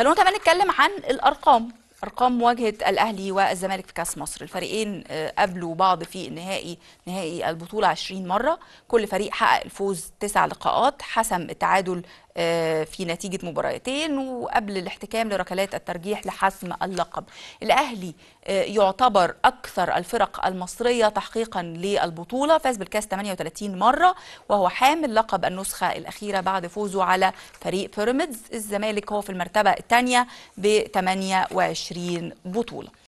خلونا كمان نتكلم عن الأرقام. أرقام مواجهة الأهلي والزمالك في كأس مصر. الفريقين آه، قابلوا بعض في النهائي نهائي البطولة 20 مرة. كل فريق حقق الفوز تسع لقاءات. حسم التعادل في نتيجة مباراتين وقبل الاحتكام لركلات الترجيح لحسم اللقب. الأهلي آه، يعتبر أكثر الفرق المصرية تحقيقا للبطولة فاز بالكاس 38 مرة وهو حامل لقب النسخة الأخيرة بعد فوزه على فريق بيراميدز الزمالك هو في المرتبة الثانية ب 28 بطولة.